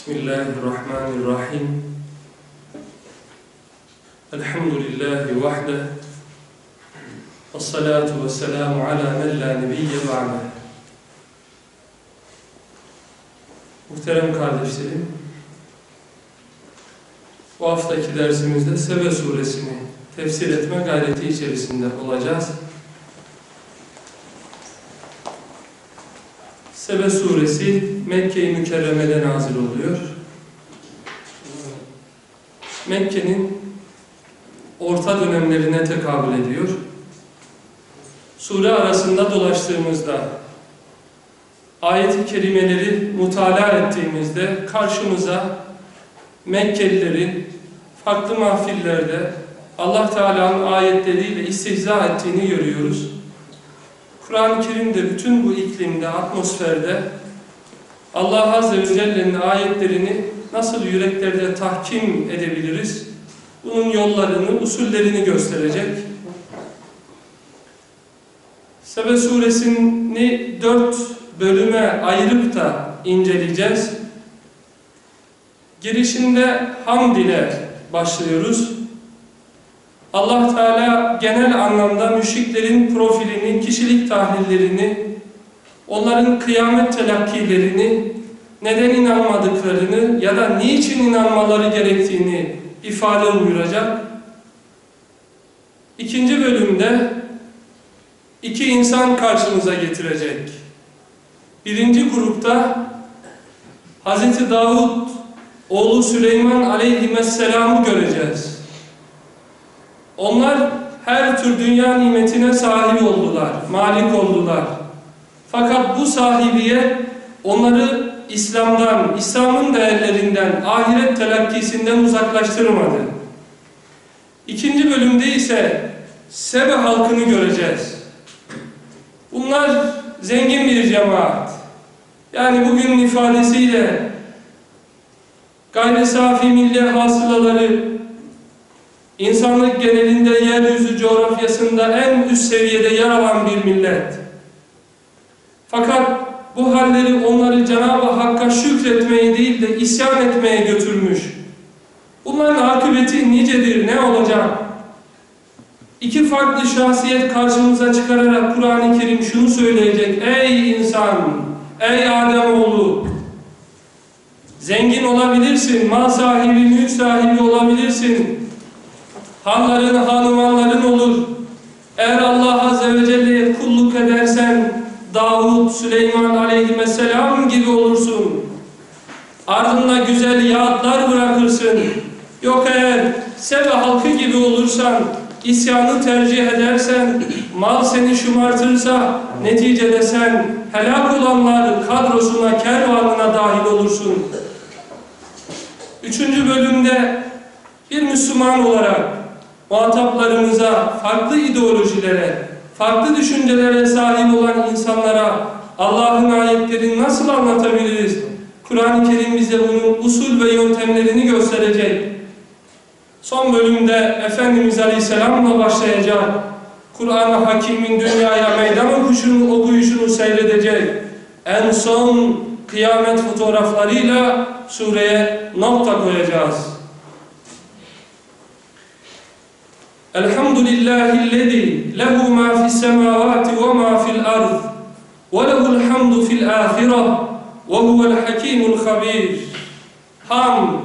Bismillahirrahmanirrahim. Elhamdülillahi vahde. Ve salatu ala men la nebiyye ba'de. Muhterem kardeşlerim, bu haftaki dersimizde Sebe suresini tefsir etme gayreti içerisinde olacağız. Sebe suresi Mekke-i Mükerreme'de nazil oluyor. Mekke'nin orta dönemlerine tekabül ediyor. Sure arasında dolaştığımızda, ayet-i kerimeleri mutala ettiğimizde karşımıza Mekkelilerin farklı mahfillerde Allah Teala'nın ayetleriyle istihza ettiğini görüyoruz. Kur'an-ı Kerim'de bütün bu iklimde, atmosferde Allah Azze ve Celle'nin ayetlerini nasıl yüreklerde tahkim edebiliriz? Bunun yollarını, usullerini gösterecek. Sebe suresini dört bölüme ayırıp da inceleyeceğiz. Girişinde hamd ile başlıyoruz. Allah Teala genel anlamda müşriklerin profilini, kişilik tahlillerini, onların kıyamet telakkilerini, neden inanmadıklarını ya da niçin inanmaları gerektiğini ifade buyuracak. İkinci bölümde iki insan karşımıza getirecek. Birinci grupta Hz. Davud oğlu Süleyman aleyhisselam'ı göreceğiz. Onlar her tür dünya nimetine sahip oldular, malik oldular. Fakat bu sahibiye onları İslam'dan, İslam'ın değerlerinden, ahiret telakkisinden uzaklaştırmadı. İkinci bölümde ise Sebe halkını göreceğiz. Bunlar zengin bir cemaat. Yani bugün ifadesiyle gayri safi milli hasılaları insanlık genelinde yeryüzü coğrafyasında en üst seviyede yer alan bir millet. Fakat bu halleri onları Cenab-ı Hakk'a şükretmeye değil de isyan etmeye götürmüş. Bunların akıbeti nicedir, ne olacak? İki farklı şahsiyet karşımıza çıkararak Kur'an-ı Kerim şunu söyleyecek. Ey insan, ey Ademoğlu, zengin olabilirsin, mal sahibi, mülk sahibi olabilirsin, hanların, hanımanların olur. Eğer Allah Azze ve Celle'ye kulluk edersen Davud, Süleyman aleyhisselam gibi olursun. Ardında güzel yağıtlar bırakırsın. Yok eğer Sebe halkı gibi olursan, isyanı tercih edersen, mal seni şımartırsa, neticede sen helak olanlar kadrosuna, kervanına dahil olursun. Üçüncü bölümde bir Müslüman olarak muhataplarımıza, farklı ideolojilere, farklı düşüncelere sahip olan insanlara Allah'ın ayetlerini nasıl anlatabiliriz? Kur'an-ı Kerim bize bunun usul ve yöntemlerini gösterecek. Son bölümde Efendimiz Aleyhisselam'la başlayacak. Kur'an-ı Hakim'in dünyaya meydan okuşunu, okuyuşunu seyredecek. En son kıyamet fotoğraflarıyla sureye nokta koyacağız. Elhamdülillahi'llezî lehu mâ fissemâvâti ve mâ fil ard ve lehul hamdu fil âhireh ve huvel hakîmul habîr. Ham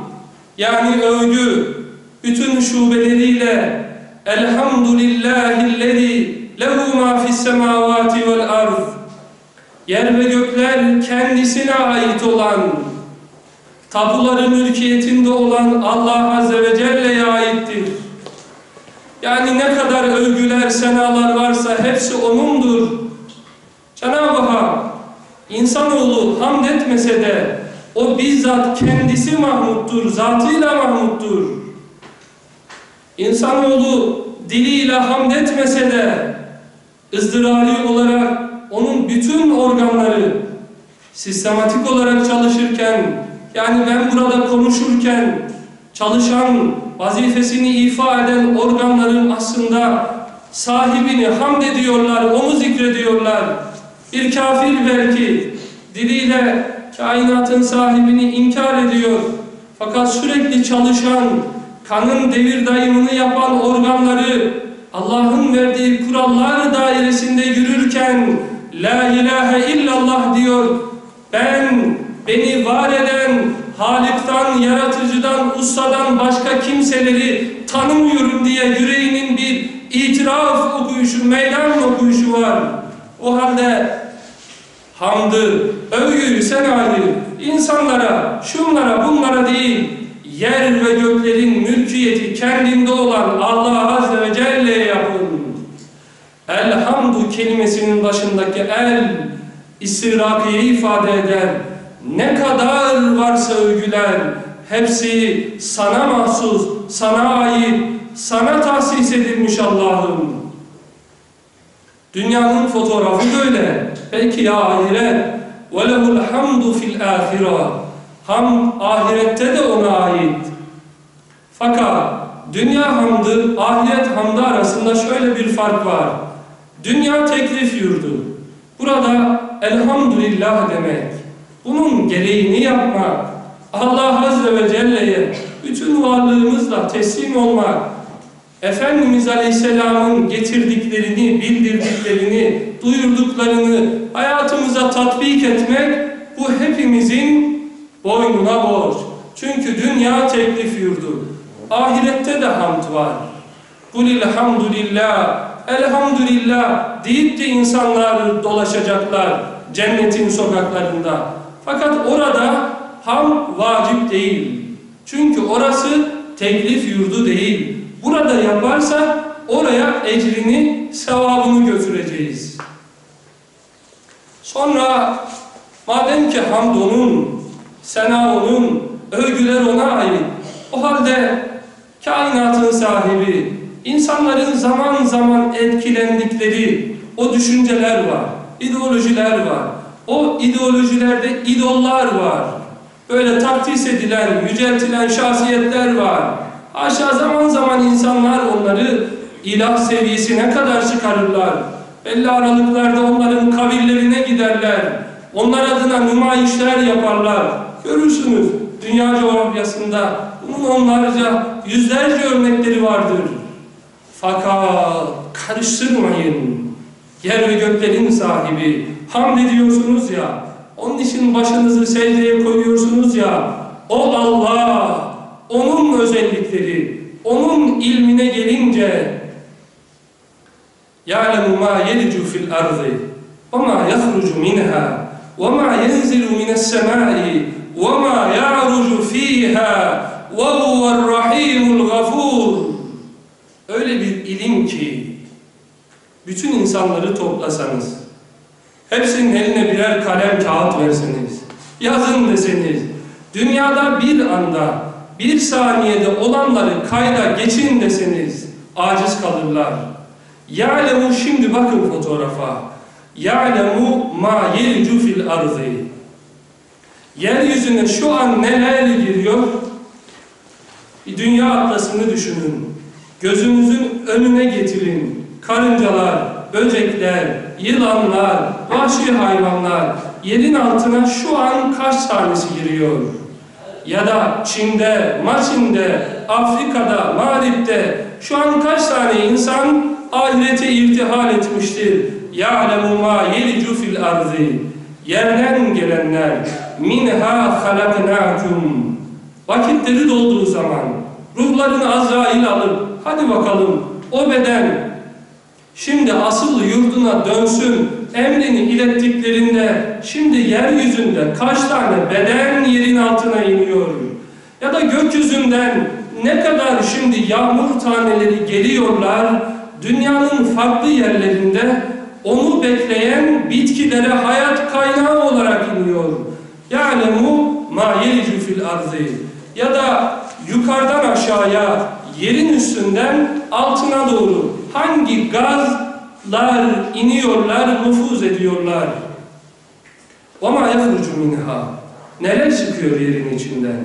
yani övgü bütün şubeleriyle Elhamdülillahi'llezî lehu mâ fissemâvâti vel ard Yer ve gökler kendisine ait olan tapuların mülkiyetinde olan Allah Azze ve Celle'ye aittir. Yani ne kadar övgüler, senalar varsa hepsi O'nundur. Cenab-ı Hak insanoğlu hamd etmese de o bizzat kendisi mahmuttur, zatıyla mahmuttur. İnsanoğlu diliyle hamd etmese de ızdırari olarak onun bütün organları sistematik olarak çalışırken yani ben burada konuşurken çalışan, vazifesini ifa eden organların aslında sahibini hamd ediyorlar, onu zikrediyorlar. Bir kafir belki diliyle kainatın sahibini inkar ediyor. Fakat sürekli çalışan, kanın devir dayımını yapan organları Allah'ın verdiği kurallar dairesinde yürürken La ilahe illallah diyor. Ben beni var eden Halik'tan, yaratıcıdan, ustadan başka kimseleri tanımıyorum diye yüreğinin bir itiraf okuyuşu, meydan okuyuşu var. O halde hamdı, övgüyü sen ayrı, insanlara, şunlara, bunlara değil, yer ve göklerin mülkiyeti kendinde olan Allah Azze ve Celle'ye yapın. Elhamdu kelimesinin başındaki el, istirakiyi ifade eder. Ne kadar varsa övgüler, hepsi sana mahsus, sana ait, sana tahsis edilmiş Allah'ım. Dünyanın fotoğrafı böyle. Peki ya ahiret? وَلَهُ الْحَمْدُ فِي الْآخِرَةِ Ham ahirette de ona ait. Fakat dünya hamdı, ahiret hamdı arasında şöyle bir fark var. Dünya teklif yurdu. Burada elhamdülillah demek. Bunun gereğini yapmak. Allah Azze ve Celle'ye bütün varlığımızla teslim olmak. Efendimiz Aleyhisselam'ın getirdiklerini, bildirdiklerini, duyurduklarını hayatımıza tatbik etmek bu hepimizin boynuna borç. Çünkü dünya teklif yurdu. Ahirette de hamd var. Kulilhamdülillah, elhamdülillah deyip de insanlar dolaşacaklar cennetin sokaklarında. Fakat orada ham vacip değil. Çünkü orası teklif yurdu değil. Burada yaparsa oraya ecrini, sevabını götüreceğiz. Sonra madem ki hamd onun, sena onun, övgüler ona ait. O halde kainatın sahibi, insanların zaman zaman etkilendikleri o düşünceler var, ideolojiler var. O ideolojilerde idollar var. Böyle takdis edilen, yüceltilen şahsiyetler var. Aşağı zaman zaman insanlar onları ilah seviyesine kadar çıkarırlar. Belli aralıklarda onların kabillerine giderler. Onlar adına nümayişler yaparlar. Görürsünüz dünya coğrafyasında bunun onlarca yüzlerce örnekleri vardır. Fakat karıştırmayın. Yer ve göklerin sahibi Hamd ediyorsunuz ya. Onun için başınızı secdeye koyuyorsunuz ya. O Allah, onun özellikleri, onun ilmine gelince يَعْلَمُ مَا يَلِجُ فِي الْأَرْضِ وَمَا يَخْرُجُ مِنْهَا وَمَا يَنْزِلُ مِنَ السَّمَاءِ وَمَا يَعْرُجُ ف۪يهَا وَهُوَ الرَّحِيمُ الْغَفُورُ Öyle bir ilim ki bütün insanları toplasanız hepsinin eline birer kalem kağıt verseniz yazın deseniz dünyada bir anda bir saniyede olanları kayda geçin deseniz aciz kalırlar. Ya'lemu şimdi bakın fotoğrafa. Ya'lemu ma yelicu fil ardı. Yeryüzüne şu an neler giriyor? Bir dünya atlasını düşünün. Gözünüzün önüne getirin. Karıncalar, böcekler, yılanlar, vahşi hayvanlar yerin altına şu an kaç tanesi giriyor? Ya da Çin'de, Maçin'de, Afrika'da, Mağrip'te şu an kaç tane insan ahirete irtihal etmiştir? يَعْلَمُ مَا يَلِجُ فِي الْأَرْضِ Yerden gelenler minha halaknakum vakitleri dolduğu zaman ruhlarını Azrail alıp hadi bakalım o beden şimdi asıl yurduna dönsün emrini ilettiklerinde şimdi yeryüzünde kaç tane beden yerin altına iniyor ya da gökyüzünden ne kadar şimdi yağmur taneleri geliyorlar dünyanın farklı yerlerinde onu bekleyen bitkilere hayat kaynağı olarak iniyor. Yani mu ma fil ardı ya da yukarıdan aşağıya yerin üstünden altına doğru hangi gazlar iniyorlar, nüfuz ediyorlar. وَمَا يَخْرُجُ minha Neler çıkıyor yerin içinden?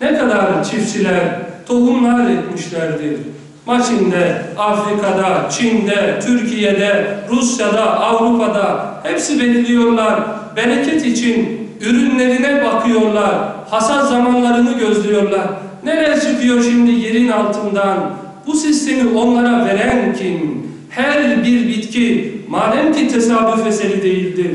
Ne kadar çiftçiler tohumlar etmişlerdir. Maçin'de, Afrika'da, Çin'de, Türkiye'de, Rusya'da, Avrupa'da hepsi bekliyorlar. bereket için ürünlerine bakıyorlar. Hasat zamanlarını gözlüyorlar. Neler çıkıyor şimdi yerin altından? Bu sistemi onlara veren kim? Her bir bitki madem ki tesadüf eseri değildir.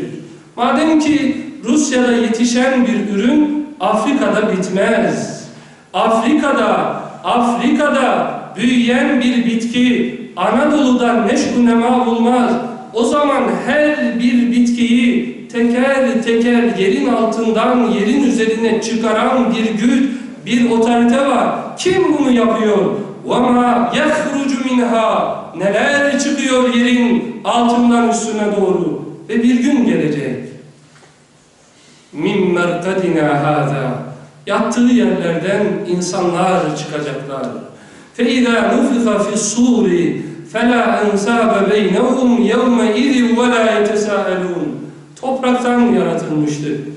Madem ki Rusya'da yetişen bir ürün Afrika'da bitmez. Afrika'da, Afrika'da büyüyen bir bitki Anadolu'dan neşkunema bulmaz. O zaman her bir bitkiyi teker teker yerin altından yerin üzerine çıkaran bir güç, bir otorite var. Kim bunu yapıyor? وَمَا يَخْرُجُ minha Neler çıkıyor yerin altından üstüne doğru. Ve bir gün gelecek. مِنْ مَرْتَدِنَا هَذَا Yattığı yerlerden insanlar çıkacaklar. فَاِذَا نُفِخَ فِي الصُّورِ فَلَا أَنْسَابَ بَيْنَهُمْ يَوْمَئِذٍ وَلَا يَتَسَاءَلُونَ Topraktan yaratılmıştık.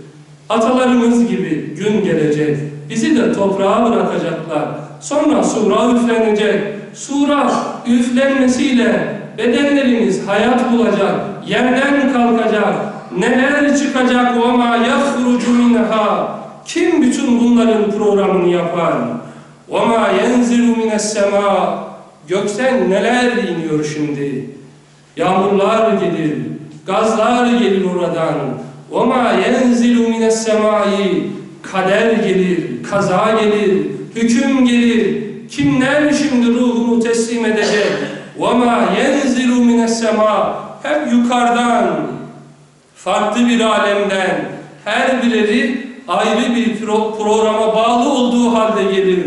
Atalarımız gibi gün gelecek. Bizi de toprağa bırakacaklar. Sonra sura üflenecek. Sura üflenmesiyle bedenleriniz hayat bulacak, yerden kalkacak, neler çıkacak o ma yahrucu minha. Kim bütün bunların programını yapar? O ma yenzilu sema. Gökten neler iniyor şimdi? Yağmurlar gelir, gazlar gelir oradan. O ma yenzilu mines. Kader gelir, kaza gelir, hüküm gelir. Kimler şimdi ruhunu teslim edecek? وَمَا يَنْزِلُ مِنَ السَّمَاءِ Hep yukarıdan, farklı bir alemden, her birleri ayrı bir pro programa bağlı olduğu halde gelir.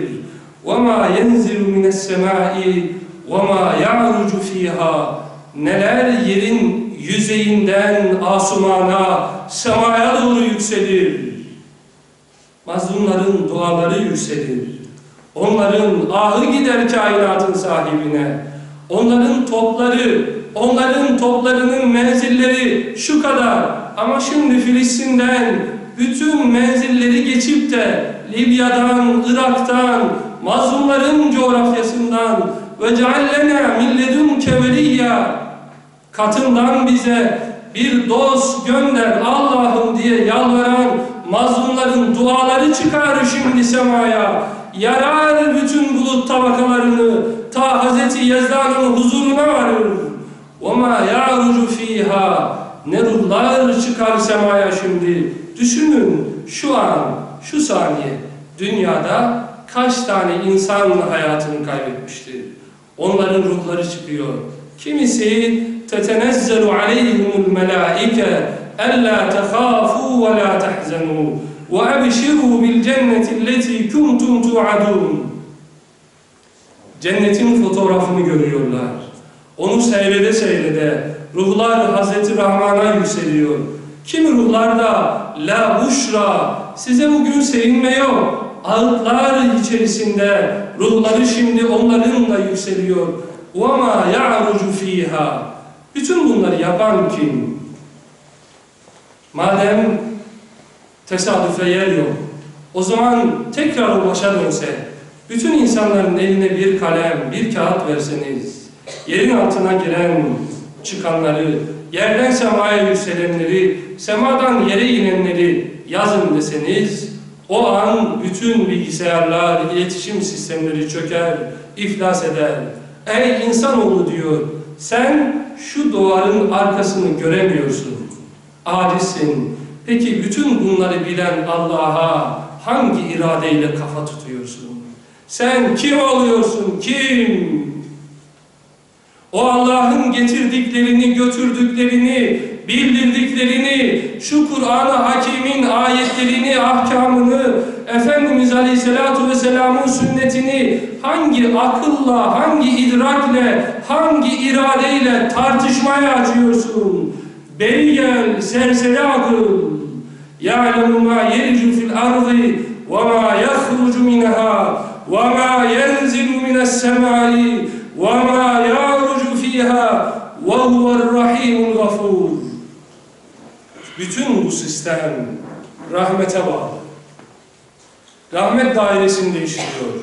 وَمَا يَنْزِلُ مِنَ السَّمَاءِ وَمَا يَعْرُجُ ف۪يهَا Neler yerin yüzeyinden asumana, semaya doğru yükselir. Mazlumların duaları yükselir. Onların ahı gider kainatın sahibine. Onların topları, onların toplarının menzilleri şu kadar. Ama şimdi Filistin'den bütün menzilleri geçip de Libya'dan, Irak'tan, mazlumların coğrafyasından ve ceallena milledunke veliyya katından bize bir dost gönder Allah'ım diye yalvaran mazlumların duaları çıkar şimdi semaya. Yarar bütün bulut tabakalarını ta Hazreti Yezda'nın huzuruna varır. وَمَا يَعْرُجُ ف۪يهَا Ne ruhlar çıkar semaya şimdi. Düşünün şu an, şu saniye dünyada kaç tane insan hayatını kaybetmiştir. Onların ruhları çıkıyor. Kimisi tetenezzelu aleyhimul melaike ella tehâfû ve la tehzenû ve ebşirû bil cenneti lleti kuntum tu'adûn Cennetin fotoğrafını görüyorlar. Onu seyrede seyrede ruhlar Hazreti Rahman'a yükseliyor. Kimi ruhlarda la buşra size bugün sevinme yok. Ağıtlar içerisinde ruhları şimdi onların da yükseliyor. وَمَا يَعْرُجُ ف۪يهَا Bütün bunları yapan kim? Madem tesadüfe yer yok, o zaman tekrar başa dönse, bütün insanların eline bir kalem, bir kağıt verseniz, yerin altına giren çıkanları, yerden semaya yükselenleri, semadan yere inenleri yazın deseniz, o an bütün bilgisayarlar, iletişim sistemleri çöker, iflas eder. Ey insanoğlu diyor, sen şu duvarın arkasını göremiyorsun. Acizsin. Peki bütün bunları bilen Allah'a hangi iradeyle kafa tutuyorsun? Sen kim oluyorsun? Kim? O Allah'ın getirdiklerini, götürdüklerini, bildirdiklerini, şu Kur'an-ı Hakim'in ayetlerini, ahkamını, Efendimiz Aleyhisselatü Vesselam'ın sünnetini hangi akılla, hangi idrakle, hangi iradeyle tartışmaya açıyorsun? Beri gel, serseri akıl. يَعْلَمُ مَا يَرْجُ فِي الْأَرْضِ وَمَا يَخْرُجُ مِنَهَا وَمَا يَنْزِلُ مِنَ السَّمَاءِ وَمَا يَعْرُجُ فِيهَا وَهُوَ الرَّحِيمُ الْغَفُورُ Bütün bu sistem rahmete bağlı. Rahmet dairesinde işliyor.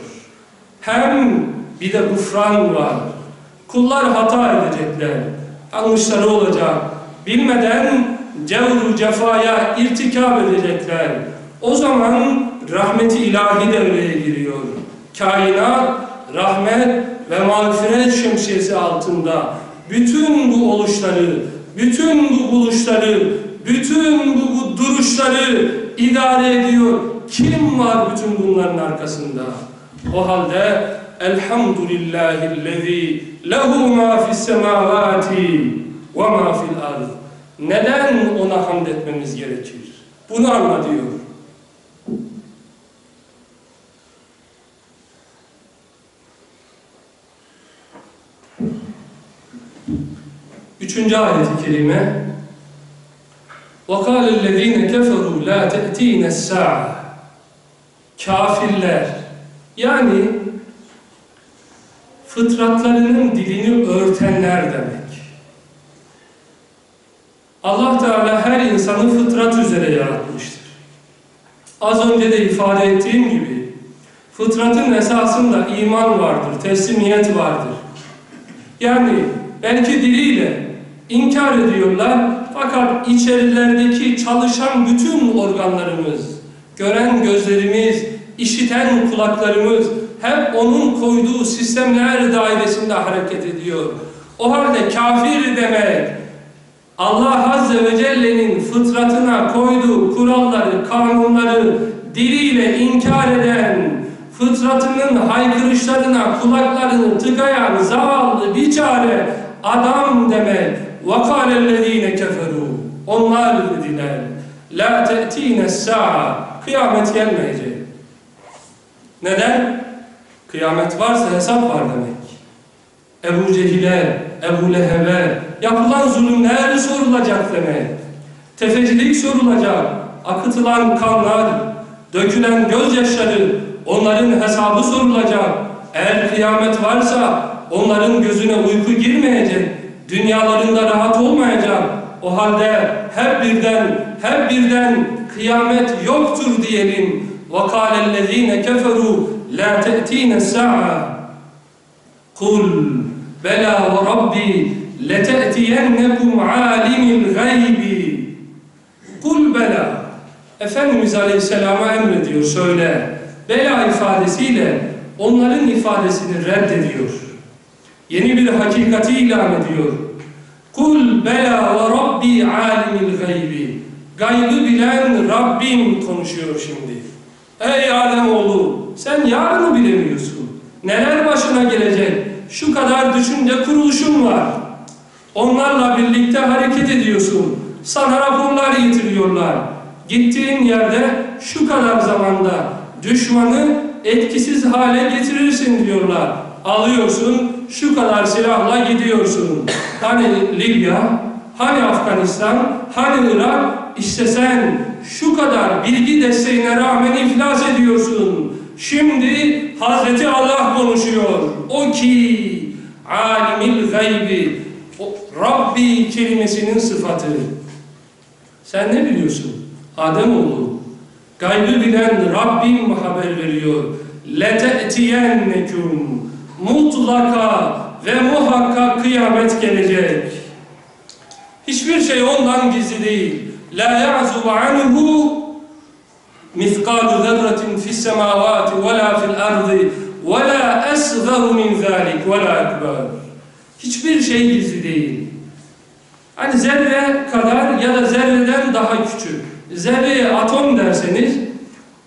Hem bir de gufran var. Kullar hata edecekler. Yanlışları olacak. Bilmeden cevru cefaya irtikab edecekler. O zaman rahmeti ilahi devreye giriyor. Kainat, rahmet ve mağfiret şemsiyesi altında bütün bu oluşları, bütün bu buluşları, bütün bu, bu duruşları idare ediyor. Kim var bütün bunların arkasında? O halde Elhamdülillahillezî lehu ma fis semavati ve ma fil ard. Neden ona hamd etmemiz gerekir? Bunu anla diyor. Üçüncü ayet-i kerime وَقَالَ الَّذ۪ينَ كَفَرُوا لَا تَأْت۪ينَ السَّاعَةِ Kafirler yani fıtratlarının dilini örtenler demek. Allah Teala her insanı fıtrat üzere yaratmıştır. Az önce de ifade ettiğim gibi fıtratın esasında iman vardır, teslimiyet vardır. Yani belki diliyle inkar ediyorlar fakat içerilerdeki çalışan bütün organlarımız, gören gözlerimiz, işiten kulaklarımız hep onun koyduğu sistemler dairesinde hareket ediyor. O halde kafir demek Allah Azze ve Celle'nin fıtratına koyduğu kuralları, kanunları diliyle inkar eden, fıtratının haykırışlarına kulaklarını tıkayan zavallı biçare adam demek. وَقَالَ الَّذ۪ينَ كَفَرُوا Onlar dediler. لَا تَأْت۪ينَ السَّاعَةِ Kıyamet gelmeyecek. Neden? Kıyamet varsa hesap var demek. Ebu Cehil'e, Ebu Leheb'e yapılan zulümler sorulacak demek. Tefecilik sorulacak. Akıtılan kanlar, dökülen gözyaşları, onların hesabı sorulacak. Eğer kıyamet varsa onların gözüne uyku girmeyecek. Dünyalarında rahat olmayacak. O halde hep birden, hep birden kıyamet yoktur diyelim. وَقَالَ الَّذ۪ينَ كَفَرُوا لَا تَأْت۪ينَ السَّاعَةِ قُلْ Bela ve Rabbi lete'tiyennekum alimil gaybi. Kul bela. Efendimiz Aleyhisselam'a emrediyor söyle. Bela ifadesiyle onların ifadesini reddediyor. Yeni bir hakikati ilan ediyor. Kul bela ve Rabbi alimil gaybi. Gaybı bilen Rabbim konuşuyor şimdi. Ey Ademoğlu sen yarını bilemiyorsun. Neler başına gelecek? Şu kadar düşünce kuruluşun var. Onlarla birlikte hareket ediyorsun. Sana raporlar getiriyorlar. Gittiğin yerde şu kadar zamanda düşmanı etkisiz hale getirirsin diyorlar. Alıyorsun, şu kadar silahla gidiyorsun. Hani Libya, hani Afganistan, hani Irak, işte sen şu kadar bilgi desteğine rağmen iflas ediyorsun. Şimdi Hazreti Allah konuşuyor. O ki alimil gaybi, o Rabbi kelimesinin sıfatı. Sen ne biliyorsun? Ademoğlu. Gaybı bilen Rabbim haber veriyor. لَتَأْتِيَنَّكُمْ Mutlaka ve muhakkak kıyamet gelecek. Hiçbir şey ondan gizli değil. لَا يَعْزُبَ عَنْهُ مِثْقَالُ ذَرَّةٍ فِي السَّمَاوَاتِ وَلَا فِي الْأَرْضِ وَلَا أَسْغَرُ مِنْ ذَٰلِكَ وَلَا أَكْبَرُ Hiçbir şey gizli değil. Hani zerre kadar ya da zerreden daha küçük. Zerreye atom derseniz,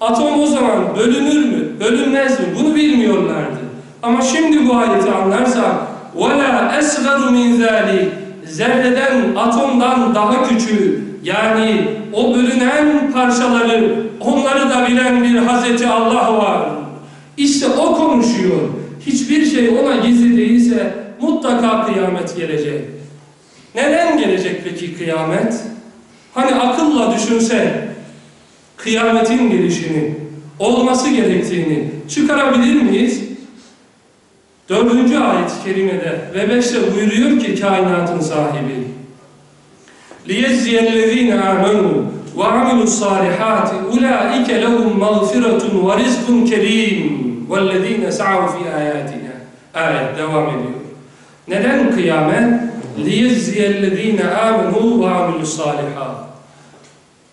atom o zaman bölünür mü, bölünmez mi? Bunu bilmiyorlardı. Ama şimdi bu ayeti anlarsak, وَلَا أَسْغَرُ مِنْ ذَٰلِكَ Zerreden, atomdan daha küçük, yani o bölünen parçaları, onları da bilen bir Hazreti Allah var. İşte o konuşuyor. Hiçbir şey ona gizli değilse mutlaka kıyamet gelecek. Neden gelecek peki kıyamet? Hani akılla düşünse kıyametin gelişini, olması gerektiğini çıkarabilir miyiz? Dördüncü ayet-i kerimede ve beşte buyuruyor ki kainatın sahibi لِيَجْزِيَ الَّذ۪ينَ آمَنُوا وَعَمِلُوا الصَّالِحَاتِ اُولَٰئِكَ لَهُمْ مَغْفِرَةٌ وَرِزْقٌ كَر۪يمٌ وَالَّذ۪ينَ سَعَوْا فِي آيَاتِنَا Ayet devam ediyor. Neden kıyamet? لِيَجْزِيَ الَّذ۪ينَ آمَنُوا وَعَمِلُوا الصَّالِحَاتِ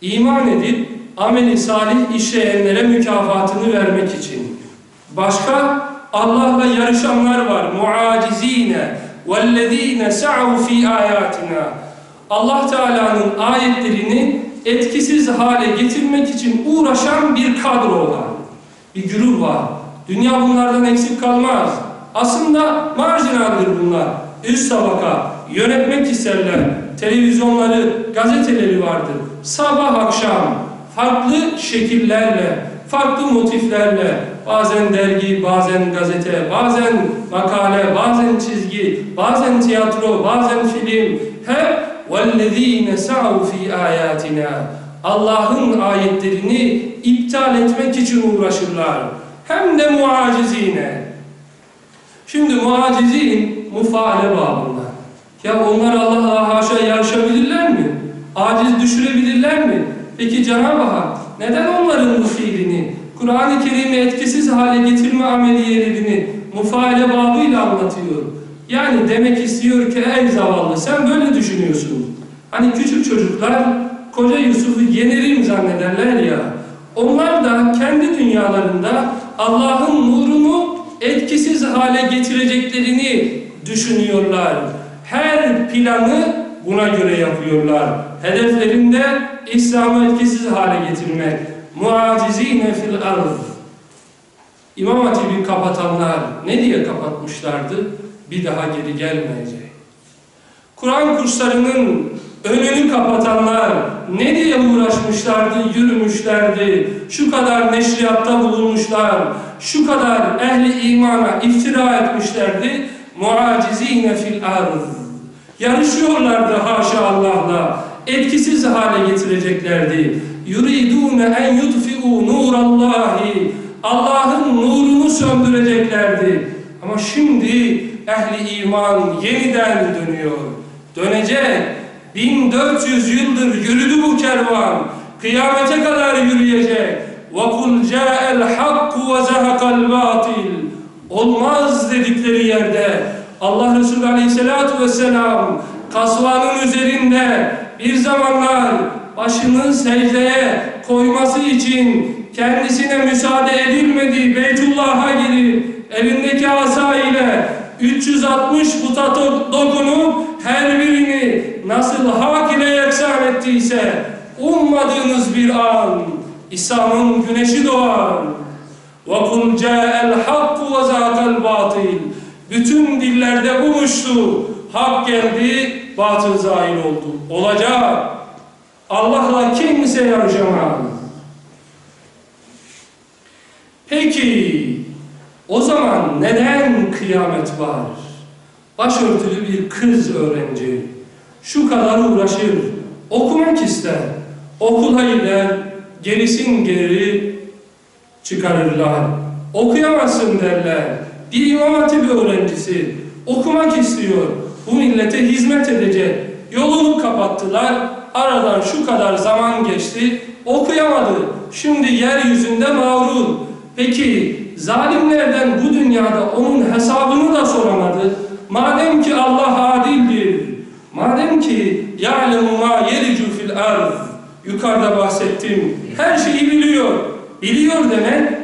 İman edip ameli salih işleyenlere mükafatını vermek için. Başka Allah'la yarışanlar var. Muacizine vellezine sa'u fi ayatina. Allah Teala'nın ayetlerini etkisiz hale getirmek için uğraşan bir kadro var. Bir güruh var. Dünya bunlardan eksik kalmaz. Aslında marjinaldir bunlar. Üst tabaka, yönetmek isterler. Televizyonları, gazeteleri vardır. Sabah akşam farklı şekillerle, farklı motiflerle, bazen dergi, bazen gazete, bazen makale, bazen çizgi, bazen tiyatro, bazen film, hep وَالَّذ۪ينَ سَعُوا ف۪ي آيَاتِنَا Allah'ın ayetlerini iptal etmek için uğraşırlar. Hem de muacizine. Şimdi muacizin mufaale babında. Ya onlar Allah'a haşa yarışabilirler mi? Aciz düşürebilirler mi? Peki Cenab-ı Hak neden onların bu fiilini, Kur'an-ı Kerim'i etkisiz hale getirme ameliyelerini mufaale babıyla anlatıyor? Yani demek istiyor ki ey zavallı sen böyle düşünüyorsun. Hani küçük çocuklar koca Yusuf'u yenerim zannederler ya. Onlar da kendi dünyalarında Allah'ın nurunu etkisiz hale getireceklerini düşünüyorlar. Her planı buna göre yapıyorlar. Hedeflerinde İslam'ı etkisiz hale getirmek. Muacizine fil arz. İmam Hatip'i kapatanlar ne diye kapatmışlardı? Bir daha geri gelmeyecek. Kur'an kurslarının önünü kapatanlar ne diye uğraşmışlardı, yürümüşlerdi, şu kadar neşriyatta bulunmuşlar, şu kadar ehli imana iftira etmişlerdi, muacizine fil arz. Yarışıyorlardı haşa Allah'la, etkisiz hale getireceklerdi Yuridune en yutfi'u nurallahi. Allah'ın nurunu söndüreceklerdi. Ama şimdi ehli iman yeniden dönüyor. Dönecek. 1400 yıldır yürüdü bu kervan. Kıyamete kadar yürüyecek. وَقُلْ جَاءَ الْحَقُّ وَزَهَقَ الْبَاطِلِ Olmaz dedikleri yerde Allah Resulü Aleyhisselatü Vesselam kasvanın üzerinde bir zamanlar başını secdeye koyması için kendisine müsaade edilmediği Beytullah'a girip elindeki asa ile 360 buta dokunup her birini nasıl hak ile yeksan ettiyse ummadığınız bir an İslam'ın güneşi doğar. وَقُلْ جَاءَ الْحَقُّ وَزَاقَ الْبَاطِلِ Bütün dillerde buluştu. Hak geldi, batıl zahil oldu. Olacak. Allah'la kimse yarışamaz. Peki, o zaman neden kıyamet var? Başörtülü bir kız öğrenci şu kadar uğraşır, okumak ister, okula gider, gerisin geri çıkarırlar. Okuyamazsın derler. Bir imam hatibi öğrencisi okumak istiyor, bu millete hizmet edecek. Yolunu kapattılar, aradan şu kadar zaman geçti, okuyamadı. Şimdi yeryüzünde mağrur. Peki zalimlerden bu dünyada onun hesabını da soramadı. Madem ki Allah adildir, madem ki ya'lemu ma yericu fil arz, yukarıda bahsettim, her şeyi biliyor. Biliyor demek,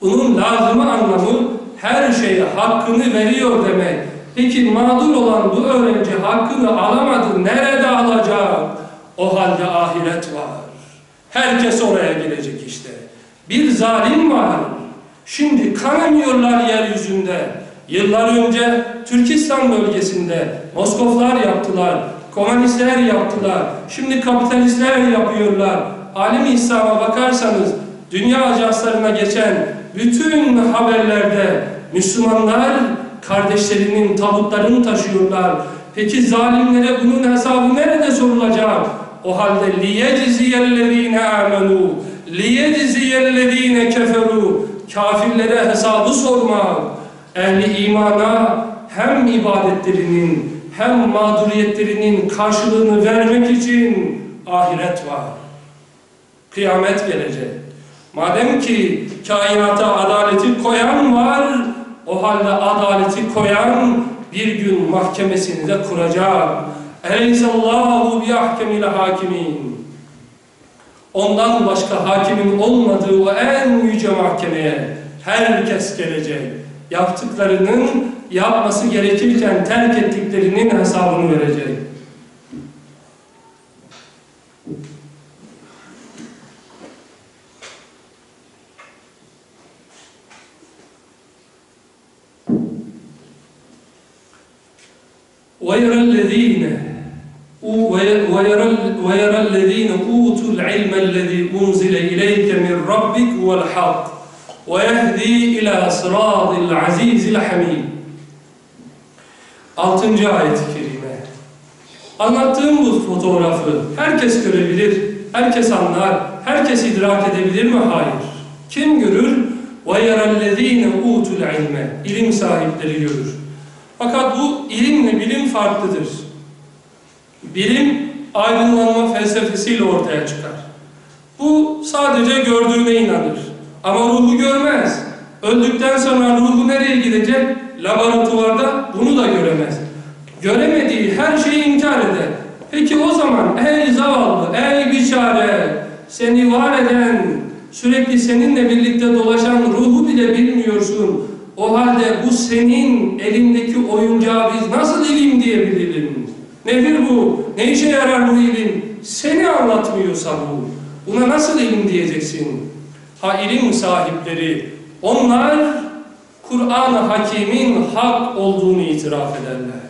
bunun lazımı anlamı her şeye hakkını veriyor demek. Peki mağdur olan bu öğrenci hakkını alamadı, nerede alacak? O halde ahiret var. Herkes oraya gelecek işte. Bir zalim var. Şimdi kanamıyorlar yeryüzünde. Yıllar önce Türkistan bölgesinde Moskovlar yaptılar, komünistler yaptılar, şimdi kapitalistler yapıyorlar. Alem İslam'a bakarsanız dünya ajanslarına geçen bütün haberlerde Müslümanlar kardeşlerinin tabutlarını taşıyorlar. Peki zalimlere bunun hesabı nerede sorulacak? O halde لِيَجْزِيَ الَّذ۪ينَ آمَنُوا لِيَجْزِيَ الَّذ۪ينَ كَفَرُوا Kafirlere hesabı sormak, ehli imana hem ibadetlerinin hem mağduriyetlerinin karşılığını vermek için ahiret var. Kıyamet gelecek. Madem ki kainata adaleti koyan var, o halde adaleti koyan bir gün mahkemesini de kuracak. Eleysallahu bi ahkemil hakimin. Ondan başka hakimin olmadığı o en yüce mahkemeye herkes gelecek. Yaptıklarının yapması gerekirken terk ettiklerinin hesabını verecek. ويرى الذين ويرى الذين أوتوا العلم الذي أنزل إليك من ربك هو الحق ويهدي إلى صراط العزيز الحميد Altıncı ayet-i kerime. Anlattığım bu fotoğrafı herkes görebilir, herkes anlar, herkes idrak edebilir mi? Hayır. Kim görür? وَيَرَى الَّذ۪ينَ اُوتُوا الْعِلْمَ İlim sahipleri görür. Fakat bu ilimle bilim farklıdır. Bilim aydınlanma felsefesiyle ortaya çıkar. Bu sadece gördüğüne inanır. Ama ruhu görmez. Öldükten sonra ruhu nereye gidecek? Laboratuvarda bunu da göremez. Göremediği her şeyi inkar eder. Peki o zaman ey zavallı, ey biçare, seni var eden, sürekli seninle birlikte dolaşan ruhu bile bilmiyorsun. O halde bu senin elindeki oyuncağı biz nasıl ilim diyebilirim? Nedir bu? Ne işe yarar bu ilim? Seni anlatmıyorsa bu. Buna nasıl ilim diyeceksin? Ha ilim sahipleri, onlar Kur'an-ı Hakim'in hak olduğunu itiraf ederler.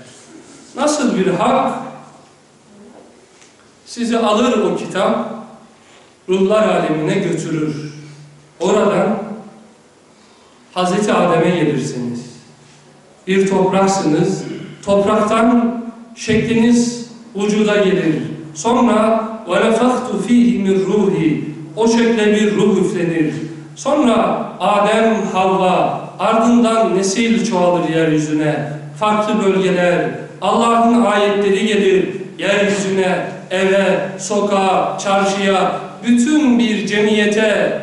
Nasıl bir hak? Sizi alır o kitap, ruhlar alemine götürür. Oradan Hazreti Adem'e gelirsiniz. Bir topraksınız. Topraktan şekliniz vücuda gelir. Sonra وَلَفَخْتُ ف۪يهِ مِنْ ruhi O şekle bir ruh üflenir. Sonra Adem, Havva, ardından nesil çoğalır yeryüzüne. Farklı bölgeler, Allah'ın ayetleri gelir yeryüzüne, eve, sokağa, çarşıya, bütün bir cemiyete,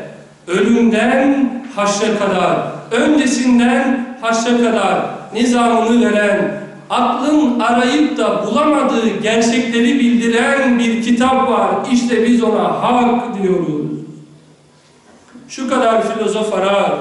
ölümden haşre kadar, öncesinden haşre kadar nizamını veren, aklın arayıp da bulamadığı gerçekleri bildiren bir kitap var. İşte biz ona hak diyoruz. Şu kadar filozof arar,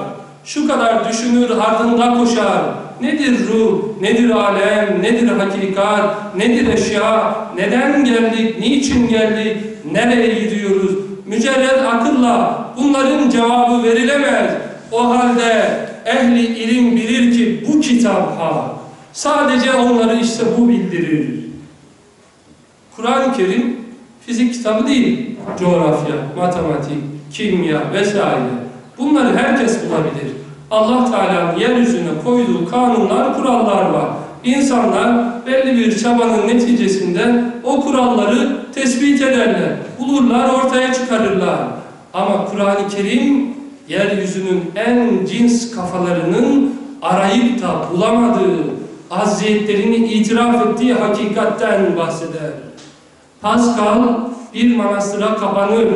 şu kadar düşünür, ardında koşar. Nedir ruh, nedir alem, nedir hakikat, nedir eşya, neden geldik, niçin geldik, nereye gidiyoruz? Mücerred akılla bunların cevabı verilemez. O halde ehli ilim bilir ki bu kitap hak. Sadece onları işte bu bildirir. Kur'an-ı Kerim fizik kitabı değil. Coğrafya, matematik, kimya vesaire. Bunları herkes bulabilir. Allah Teala'nın yeryüzüne koyduğu kanunlar, kurallar var. İnsanlar belli bir çabanın neticesinde o kuralları tespit ederler. Bulurlar, ortaya çıkarırlar. Ama Kur'an-ı Kerim yeryüzünün en cins kafalarının arayıp da bulamadığı, aziyetlerini itiraf ettiği hakikatten bahseder. Pascal bir manastıra kapanır.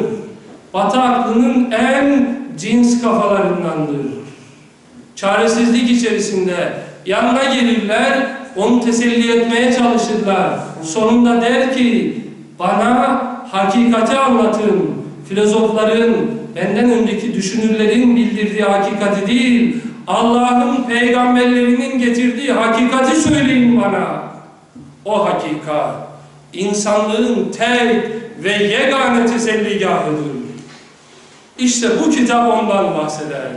Batı aklının en cins kafalarındandır. Çaresizlik içerisinde yanına gelirler, onu teselli etmeye çalışırlar. Sonunda der ki, bana hakikati anlatın. Filozofların, benden önceki düşünürlerin bildirdiği hakikati değil, Allah'ın peygamberlerinin getirdiği hakikati söyleyin bana. O hakikat, insanlığın tek ve yegane teselligahıdır. İşte bu kitap ondan bahseder.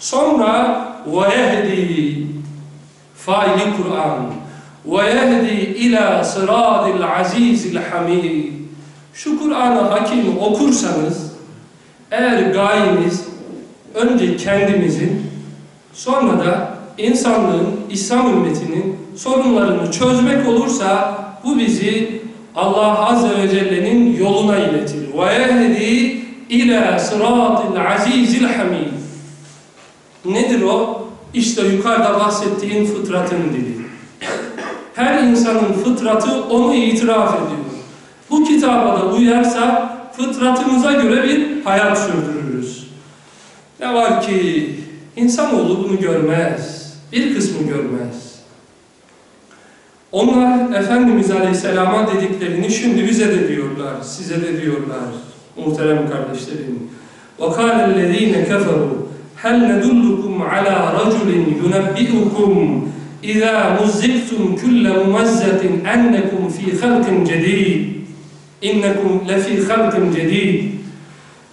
Sonra وَيَهْدِي faili Kur'an وَيَهْدِي ila sıradil azizil hamid Şu Kur'an'ı hakim okursanız eğer gayeniz önce kendimizin sonra da insanlığın, İslam ümmetinin sorunlarını çözmek olursa bu bizi Allah Azze ve Celle'nin yoluna iletir. وَيَهْدِي ila sıratil azizil hamid. Nedir o? İşte yukarıda bahsettiğin fıtratın dili. Her insanın fıtratı onu itiraf ediyor. Bu kitaba da uyarsa fıtratımıza göre bir hayat sürdürürüz. Ne var ki insanoğlu bunu görmez. Bir kısmı görmez. Onlar Efendimiz Aleyhisselam'a dediklerini şimdi bize de diyorlar, size de diyorlar muhterem kardeşlerim. وَقَالَ الَّذ۪ينَ كَفَرُوا هَلْ نَدُلُّكُمْ عَلَى رَجُلٍ يُنَبِّئُكُمْ اِذَا مُزِّقْتُمْ كُلَّ مُمَزَّةٍ اَنَّكُمْ ف۪ي خَلْقٍ جَد۪يدٍ İnnekum lefî halkın cedîd.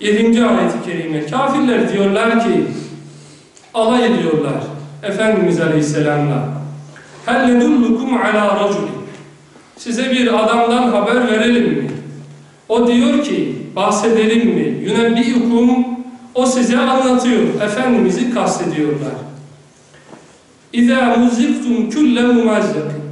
7. ayet-i kerime. Kafirler diyorlar ki, alay ediyorlar Efendimiz Aleyhisselam'la. Hel ledullukum ala raculi. Size bir adamdan haber verelim mi? O diyor ki, bahsedelim mi? Yünebbi'ukum. O size anlatıyor. Efendimiz'i kastediyorlar. İzâ muziktum külle mumazzakin.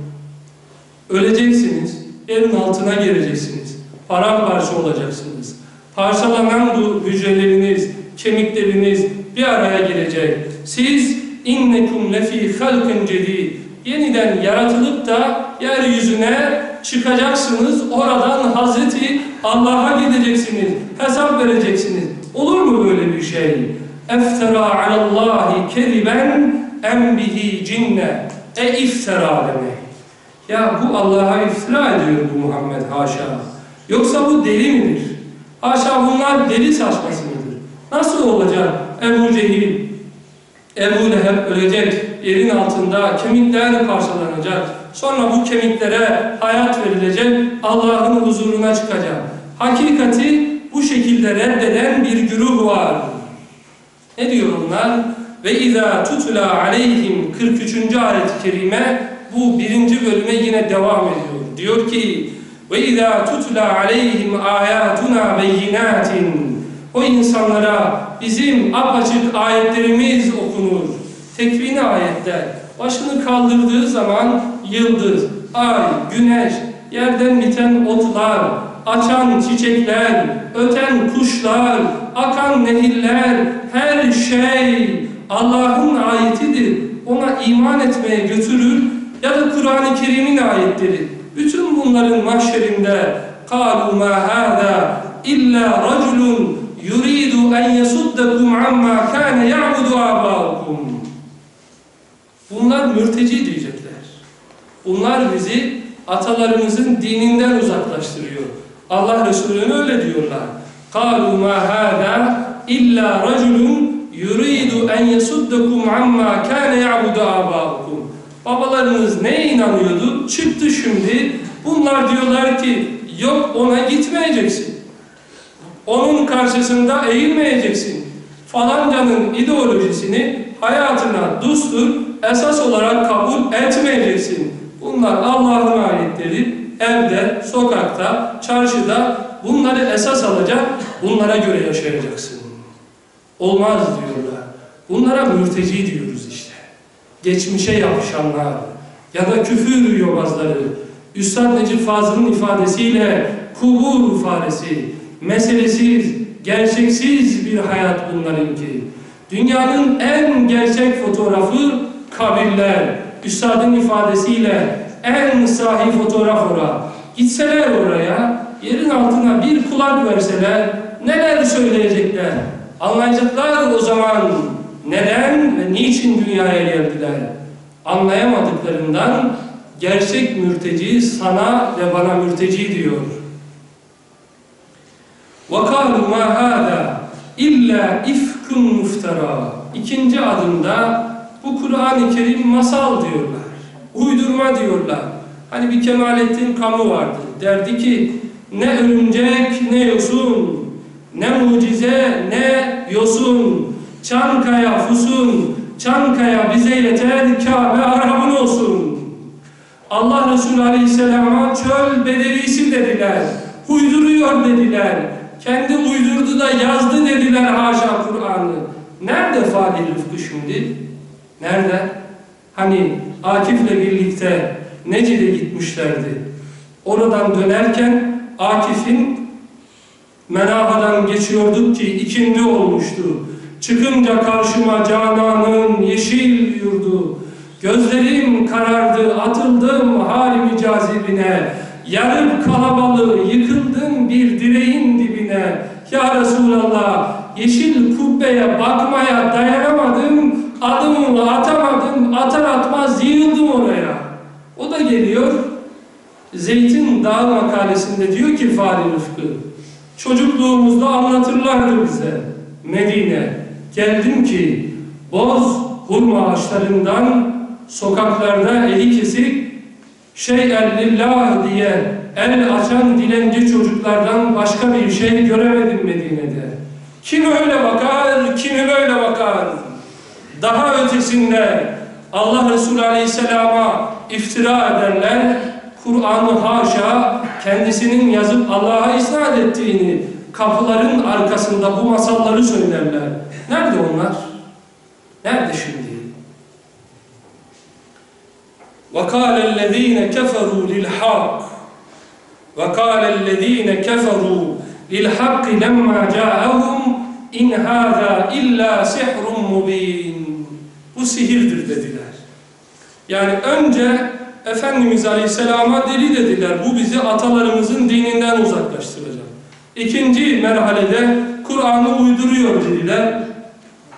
Öleceksiniz, yerin altına gireceksiniz paramparça olacaksınız. Parçalanan bu hücreleriniz, kemikleriniz bir araya gelecek. Siz innekum lefi halqin cedid. Yeniden yaratılıp da yeryüzüne çıkacaksınız. Oradan Hazreti Allah'a gideceksiniz. Hesap vereceksiniz. Olur mu böyle bir şey? Eftera alallahi kediben em bihi cinne. E iftira demek. Ya bu Allah'a iftira ediyor bu Muhammed haşa. Yoksa bu deli midir? Haşa bunlar deli saçması mıdır? Nasıl olacak Ebu Cehil, Ebu Leheb ölecek, yerin altında kemikler parçalanacak. Sonra bu kemiklere hayat verilecek, Allah'ın huzuruna çıkacak. Hakikati bu şekilde reddeden bir güruh var. Ne diyor onlar? Ve izâ tutula aleyhim 43. ayet-i kerime bu birinci bölüme yine devam ediyor. Diyor ki ve izâ tutula aleyhim âyâtuna beyinâtin o insanlara bizim apaçık ayetlerimiz okunur. Tekvini ayette başını kaldırdığı zaman yıldız, ay, güneş, yerden biten otlar, açan çiçekler, öten kuşlar, akan nehirler, her şey Allah'ın ayetidir. Ona iman etmeye götürür ya da Kur'an-ı Kerim'in ayetleri. Bütün bunların mahşerinde قَالُوا مَا هَذَا إِلَّا رَجُلٌ يُرِيدُ أَنْ يَسُدَّكُمْ عَمَّا كَانَ يَعْبُدُ آبَاؤُكُمْ Bunlar mürteci diyecekler. Bunlar bizi atalarımızın dininden uzaklaştırıyor. Allah Resulü'nü öyle diyorlar. قَالُوا مَا هَذَا إِلَّا رَجُلٌ يُرِيدُ أَنْ يَسُدَّكُمْ عَمَّا كَانَ يَعْبُدُ آبَاؤُكُمْ Babalarınız ne inanıyordu? Çıktı şimdi. Bunlar diyorlar ki yok ona gitmeyeceksin. Onun karşısında eğilmeyeceksin. Falancanın ideolojisini hayatına dustur, esas olarak kabul etmeyeceksin. Bunlar Allah'ın ayetleri evde, sokakta, çarşıda bunları esas alacak, bunlara göre yaşayacaksın. Olmaz diyorlar. Bunlara mürteci diyoruz işte. Geçmişe yapışanlar ya da küfür yobazları, Üstad Necip Fazıl'ın ifadesiyle kubur faresi, meselesiz, gerçeksiz bir hayat bunlarınki. Dünyanın en gerçek fotoğrafı kabirler. Üstadın ifadesiyle en sahi fotoğraf ora. Gitseler oraya, yerin altına bir kulak verseler neler söyleyecekler? Anlayacaklar o zaman neden ve niçin dünyaya geldiler? Anlayamadıklarından gerçek mürteci sana ve bana mürteci diyor. وَقَالُوا مَا هَذَا اِلَّا اِفْكٌ مُفْتَرَى İkinci adımda bu Kur'an-ı Kerim masal diyorlar. Uydurma diyorlar. Hani bir Kemalettin Kamu vardı. Derdi ki ne örümcek ne yosun, ne mucize ne yosun, Çankaya fusun, Çankaya bize yeter, Kabe Arap'ın olsun. Allah Resulü Aleyhisselam'a çöl bedevisi dediler, uyduruyor dediler, kendi uydurdu da yazdı dediler haşa Kur'an'ı. Nerede Fadil Rıfkı şimdi? Nerede? Hani Akif'le birlikte Necid'e gitmişlerdi. Oradan dönerken Akif'in Menafa'dan geçiyorduk ki ikindi olmuştu. Çıkınca karşıma cananın yeşil yurdu. Gözlerim karardı, atıldım harimi cazibine. Yarıp kalabalığı yıkıldım bir direğin dibine. Ya Resulallah, yeşil kubbeye bakmaya dayanamadım. Adımımı atamadım, atar atmaz yığıldım oraya. O da geliyor, Zeytin Dağı makalesinde diyor ki Fahri Rıfkı, çocukluğumuzda anlatırlardı bize Medine. Geldim ki boz hurma ağaçlarından sokaklarda eli kesik şey lillah diye el açan dilenci çocuklardan başka bir şey göremedim Medine'de. Kimi öyle bakar, kimi böyle bakar. Daha ötesinde Allah Resulü Aleyhisselam'a iftira ederler. Kur'an'ı haşa kendisinin yazıp Allah'a isnat ettiğini kapıların arkasında bu masalları söylerler. Nerede onlar? Nerede şimdi? وَقَالَ الَّذ۪ينَ كَفَرُوا لِلْحَقِّ وَقَالَ الَّذ۪ينَ كَفَرُوا لِلْحَقِّ لَمَّا جَاءَهُمْ اِنْ هَذَا اِلَّا سِحْرٌ مُب۪ينٌ Bu sihirdir dediler. Yani önce Efendimiz Aleyhisselam'a deli dediler. Bu bizi atalarımızın dininden uzaklaştıracak. İkinci merhalede Kur'an'ı uyduruyor dediler.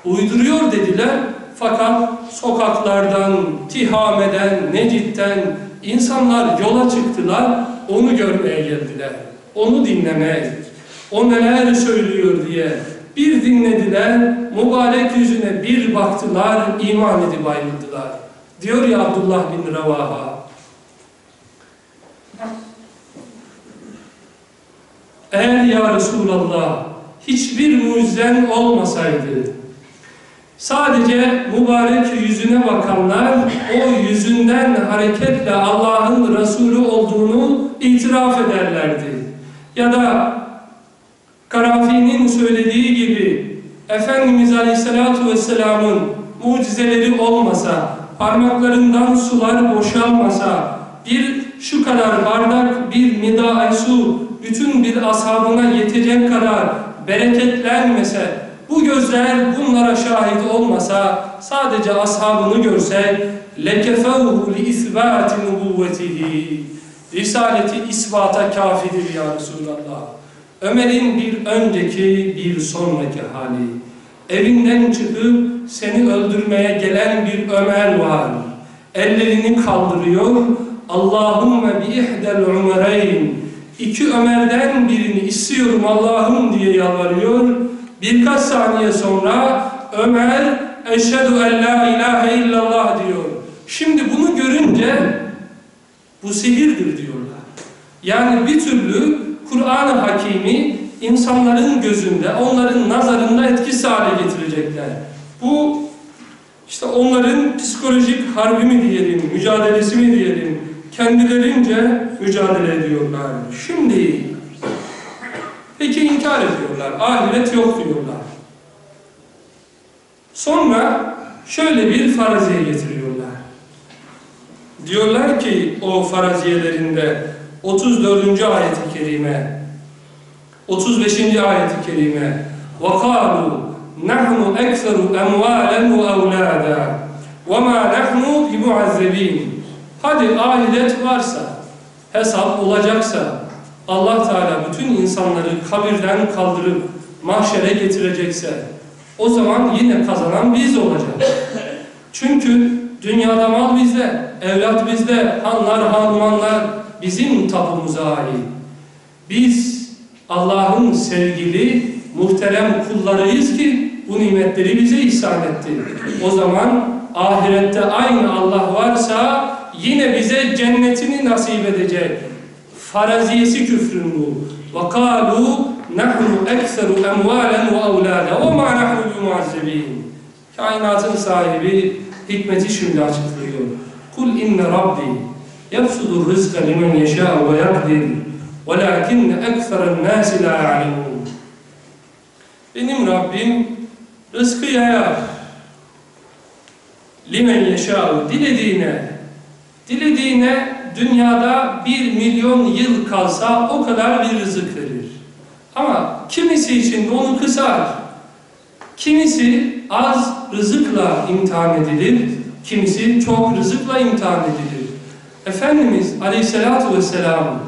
Uyduruyor dediler. Fakat sokaklardan, Tihame'den, Necit'ten insanlar yola çıktılar. Onu görmeye geldiler. Onu dinlemeye. O neler söylüyor diye bir dinlediler, mübarek yüzüne bir baktılar, iman edip ayrıldılar. Diyor ya Abdullah bin Revaha, Eğer ya Resulallah hiçbir mucizen olmasaydı, sadece mübarek yüzüne bakanlar o yüzünden hareketle Allah'ın Resulü olduğunu itiraf ederlerdi. Ya da Karafi'nin söylediği gibi Efendimiz Aleyhisselatü Vesselam'ın mucizeleri olmasa, parmaklarından sular boşalmasa, bir şu kadar bardak bir nida su bütün bir ashabına yetecek kadar bereketlenmese, bu gözler bunlara şahit olmasa, sadece ashabını görse, lekefevhu li isbati nubuvvetihi. Risaleti isbata kafidir ya Resulallah. Ömer'in bir önceki, bir sonraki hali. Evinden çıkıp seni öldürmeye gelen bir Ömer var. Ellerini kaldırıyor. Allahümme bi ihdel umereyn. İki Ömer'den birini istiyorum Allah'ım diye yalvarıyor. Birkaç saniye sonra Ömer eşhedü en la ilahe illallah diyor. Şimdi bunu görünce bu sihirdir diyorlar. Yani bir türlü Kur'an-ı Hakimi insanların gözünde, onların nazarında etkisiz hale getirecekler. Bu işte onların psikolojik harbi mi diyelim, mücadelesi mi diyelim, kendilerince mücadele ediyorlar. Şimdi peki inkar ediyorlar, ahiret yok diyorlar. Sonra şöyle bir faraziye getiriyorlar. Diyorlar ki o faraziyelerinde 34. ayet-i kerime 35. ayet-i kerime وَقَالُوا نَحْنُ أَكْثَرُ أَمْوَالًا وَأَوْلَادًا وَمَا نَحْنُ بِمُعَذَّبِينَ Hadi ahiret varsa, hesap olacaksa, Allah Teala bütün insanları kabirden kaldırıp mahşere getirecekse, o zaman yine kazanan biz olacağız. Çünkü dünyada mal bizde, evlat bizde, hanlar, hanmanlar bizim tapumuza ait. Biz Allah'ın sevgili, muhterem kullarıyız ki bu nimetleri bize ihsan etti. O zaman ahirette aynı Allah varsa yine bize cennetini nasip edecek Faraziyesi küfrün bu. وَقَالُوا نَحْنُ اَكْثَرُ اَمْوَالًا وَاَوْلَادًا وَمَا نَحْنُ بِمُعَذَّبِينَ Kainatın sahibi hikmeti şimdi açıklıyor. قُلْ اِنَّ رَبِّي يَبْسُدُ الرِّزْقَ لِمَنْ يَشَاءُ وَيَقْدِرُ وَلَكِنَّ اَكْثَرَ النَّاسِ لَا يَعْلَمُونَ Benim Rabbim rızkı yayar. Limen yeşâ'u dilediğine dilediğine dünyada bir milyon yıl kalsa o kadar bir rızık verir. Ama kimisi için de onu kısar. Kimisi az rızıkla imtihan edilir, kimisi çok rızıkla imtihan edilir. Efendimiz Aleyhisselatü Vesselam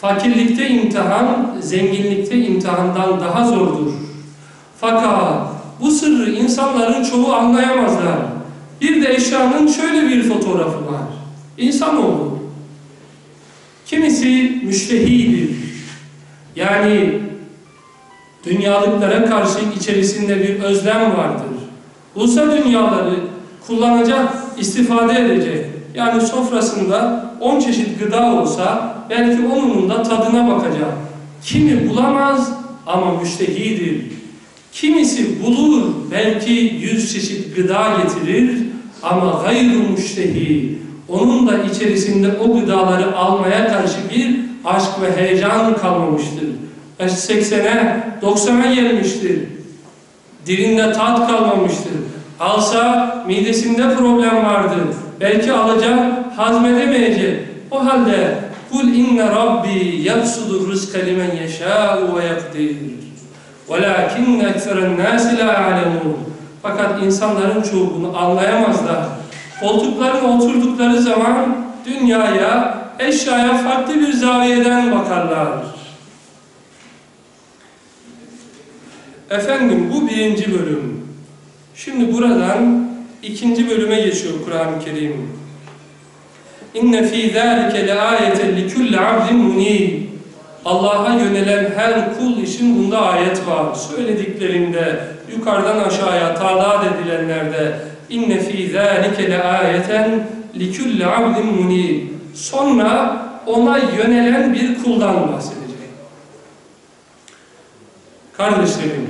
fakirlikte imtihan, zenginlikte imtihandan daha zordur. Fakat bu sırrı insanların çoğu anlayamazlar. Bir de eşyanın şöyle bir fotoğrafı var. İnsanoğlu Kimisi müştehidir. Yani dünyalıklara karşı içerisinde bir özlem vardır. Bulsa dünyaları kullanacak, istifade edecek. Yani sofrasında 10 çeşit gıda olsa belki onun da tadına bakacak. Kimi bulamaz ama müştehidir. Kimisi bulur belki yüz çeşit gıda getirir ama müştehi Onun da içerisinde o gıdaları almaya karşı bir aşk ve heyecan kalmamıştır. 80'e 90'a gelmiştir. Dilinde tat kalmamıştır. Alsa midesinde problem vardır. Belki alacak, hazmedemeyecek. O halde kul inne rabbi yabsudur rızka limen yeşâ'u ve yakdir. وَلَاكِنَّ اَكْثَرَ النَّاسِ لَا يَعْلَمُونَ Fakat insanların çoğu bunu anlayamazlar. Koltuklarına oturdukları zaman dünyaya, eşyaya farklı bir zaviyeden bakarlar. Efendim bu birinci bölüm. Şimdi buradan ikinci bölüme geçiyor Kur'an-ı Kerim. İnne fî zâlike le âyeten li kulli abdin munîb. Allah'a yönelen her kul için bunda ayet var. Söylediklerinde, yukarıdan aşağıya tadat edilenlerde inne fî zâlike le âyeten li kulli abdin munîb. Sonra ona yönelen bir kuldan bahsedecek. Kardeşlerim,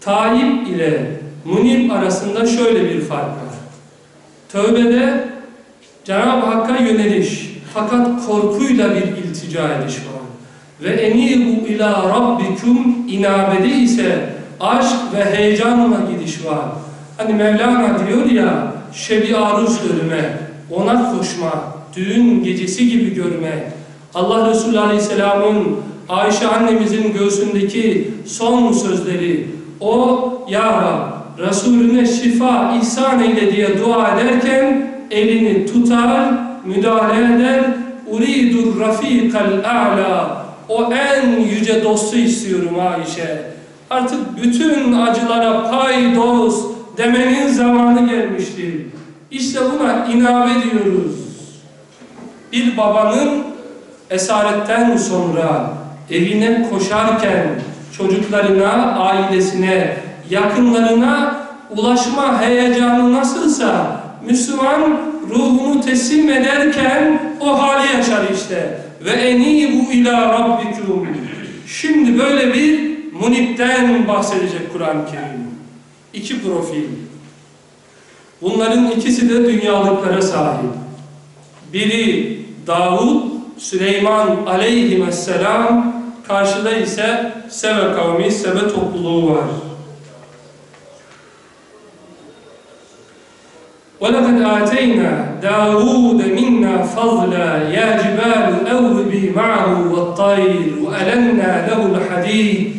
Taib ile Munib arasında şöyle bir fark var. Tövbede Cenab-ı Hakk'a yöneliş, fakat korkuyla bir iltica ediş var. Ve enibu ila rabbikum inabede ise aşk ve heyecanla gidiş var. Hani Mevlana diyor ya, şebi aruz görme, ona koşma, düğün gecesi gibi görme. Allah Resulü Aleyhisselam'ın Ayşe annemizin göğsündeki son sözleri, o ya Rab, Resulüne şifa ihsan eyle diye dua ederken elini tutar, müdahale eder. Uridur rafikal a'la. O en yüce dostu istiyorum Ayşe. Artık bütün acılara pay dost demenin zamanı gelmiştir. İşte buna inabe diyoruz. Bir babanın esaretten sonra evine koşarken çocuklarına, ailesine, yakınlarına ulaşma heyecanı nasılsa Müslüman ruhunu teslim ederken o hali yaşar işte. Ve enibu ila rabbikum. Şimdi böyle bir munipten bahsedecek Kur'an-ı Kerim. İki profil. Bunların ikisi de dünyalıklara sahip. Biri Davud, Süleyman aleyhisselam, karşıda ise Seve kavmi, Seve topluluğu var. وَلَقَدْ آتَيْنَا دَاوُودَ مِنَّا فَضْلًا يَا جِبَالُ أَوْبِي مَعَهُ وَالطَّيْرُ وَأَلَنَّا لَهُ الْحَدِيدِ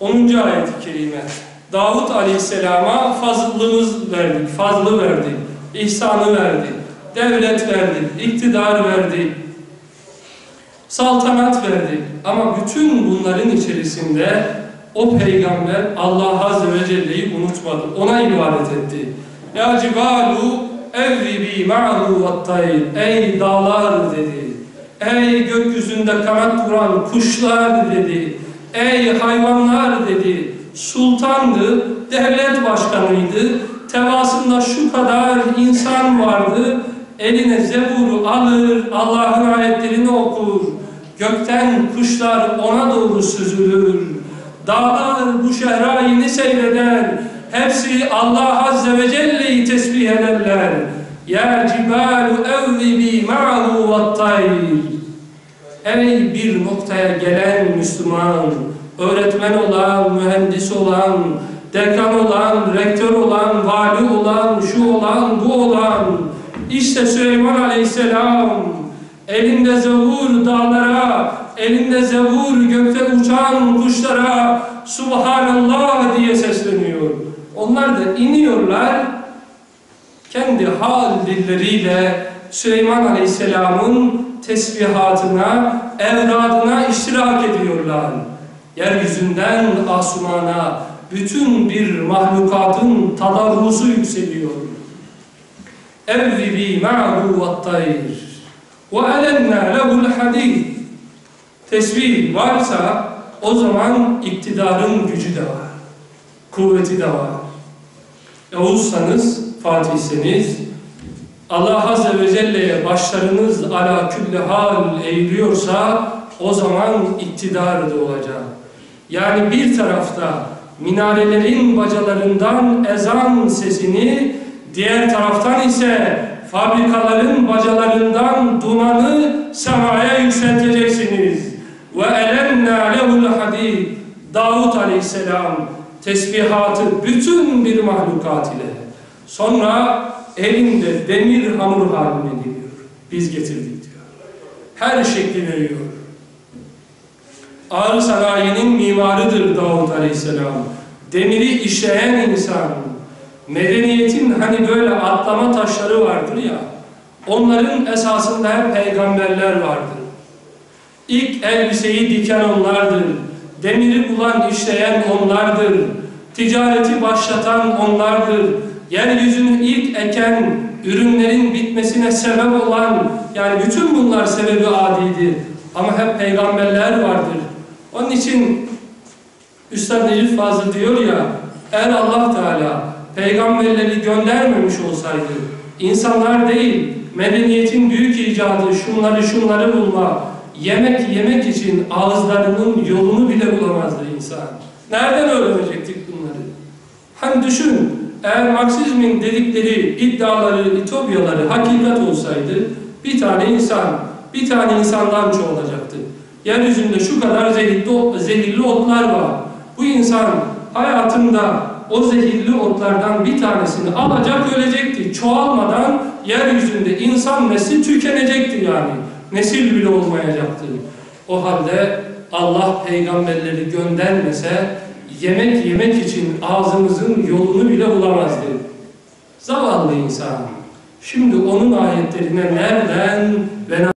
10. ayet-i kerime. Davut Aleyhisselam'a fazlımız verdik, fazlı verdik, ihsanı verdik, devlet verdik, iktidar verdik, saltanat verdik. Ama bütün bunların içerisinde o peygamber Allah Azze ve Celle'yi unutmadı. Ona ibadet etti. Ya cibalu evribi ma'hu vattayr. Ey dağlar dedi. Ey gökyüzünde kanat vuran kuşlar dedi. Ey hayvanlar dedi. Sultandı, devlet başkanıydı. Tevasında şu kadar insan vardı. Eline zeburu alır, Allah'ın ayetlerini okur. Gökten kuşlar ona doğru süzülür. Dağlar bu şehrayini seyreder. Hepsi Allah Azze ve Celle'yi tesbih ederler. Ya cibalu evlibi ma'hu vattayr. Ey bir noktaya gelen Müslüman, öğretmen olan, mühendis olan, dekan olan, rektör olan, vali olan, şu olan, bu olan, işte Süleyman Aleyhisselam elinde zevur dağlara, elinde zevur gökte uçan kuşlara Subhanallah diye sesleniyor. Onlar da iniyorlar kendi hal dilleriyle Süleyman Aleyhisselam'ın tesbihatına, evradına iştirak ediyorlar. Yeryüzünden asmana bütün bir mahlukatın tadarruzu yükseliyor. Evzibi ma'hu vattayr ve elenna lehul hadid Tesbih varsa o zaman iktidarın gücü de var. Kuvveti de var. Yavuzsanız, Fatihseniz, Allah Azze ve Celle'ye başlarınız ala külli hal eğiliyorsa o zaman iktidar da olacak. Yani bir tarafta minarelerin bacalarından ezan sesini, diğer taraftan ise fabrikaların bacalarından dumanı semaya yükselteceksiniz. Ve elenna lehul hadid. Davut aleyhisselam tesbihatı bütün bir mahlukat ile. Sonra elinde demir hamur haline geliyor. Biz getirdik diyor. Her şekli veriyor. Ağrı sanayinin mimarıdır Davut Aleyhisselam. Demiri işleyen insan. Medeniyetin hani böyle atlama taşları vardır ya. Onların esasında hep peygamberler vardır. İlk elbiseyi diken onlardır. Demiri bulan, işleyen onlardır. Ticareti başlatan onlardır. Yeryüzünü ilk eken, ürünlerin bitmesine sebep olan, yani bütün bunlar sebebi adidir. Ama hep peygamberler vardır. Onun için Üstad Necip Fazıl diyor ya, eğer Allah Teala peygamberleri göndermemiş olsaydı, insanlar değil, medeniyetin büyük icadı, şunları şunları bulma, yemek yemek için ağızlarının yolunu bile bulamazdı insan. Nereden öğrenecektik bunları? Hani düşün, eğer Marksizmin dedikleri iddiaları, itopyaları hakikat olsaydı, bir tane insan, bir tane insandan çoğalacaktı. Yeryüzünde şu kadar zehirli, zehirli otlar var. Bu insan hayatında o zehirli otlardan bir tanesini alacak ölecekti. Çoğalmadan yeryüzünde insan nesli tükenecekti yani. Nesil bile olmayacaktı. O halde Allah peygamberleri göndermese yemek yemek için ağzımızın yolunu bile bulamazdı. Zavallı insan. Şimdi onun ayetlerine nereden ve